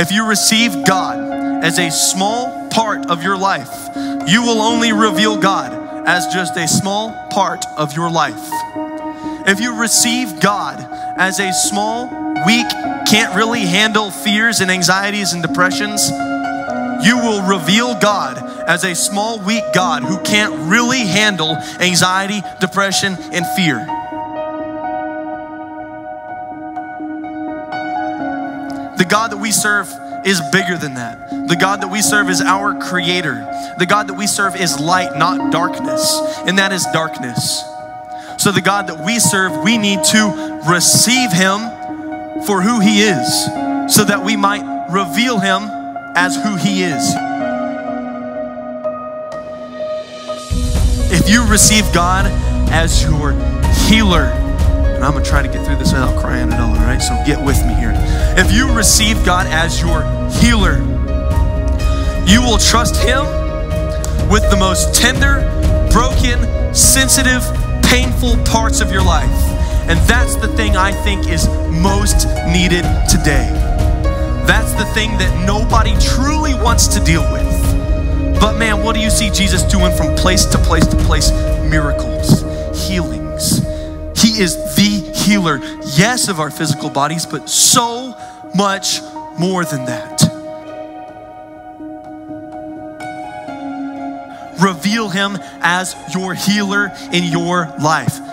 If you receive God as a small part of your life, you will only reveal God as just a small part of your life. If you receive God as a small, weak, can't really handle fears and anxieties and depressions, you will reveal God as a small, weak God who can't really handle anxiety, depression, and fear. The God that we serve is bigger than that. The God that we serve is our creator. The God that we serve is light, not darkness, and that is darkness. So, the God that we serve, we need to receive Him for who He is so that we might reveal Him as who He is. If you receive God as your healer, and I'm gonna try to get through this without crying at all, all right? So get with me here. If you receive God as your healer, you will trust Him with the most tender, broken, sensitive, painful parts of your life. And that's the thing I think is most needed today. That's the thing that nobody truly wants to deal with. But man, what do you see Jesus doing from place to place to place? Miracles. Is the healer, yes, of our physical bodies, but so much more than that. Reveal him as your healer in your life.